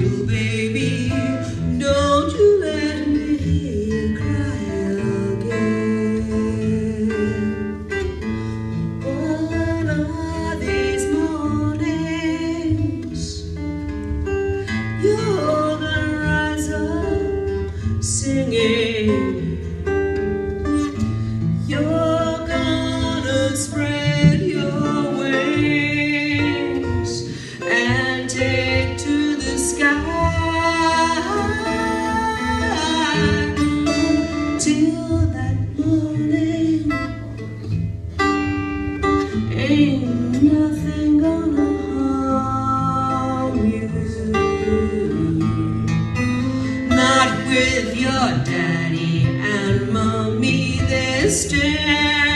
baby, don't you let me cry again. Of these mornings, you're gonna rise up singing. You're gonna spread Ain't nothing gonna harm you. Not with your daddy and mommy, they're standing.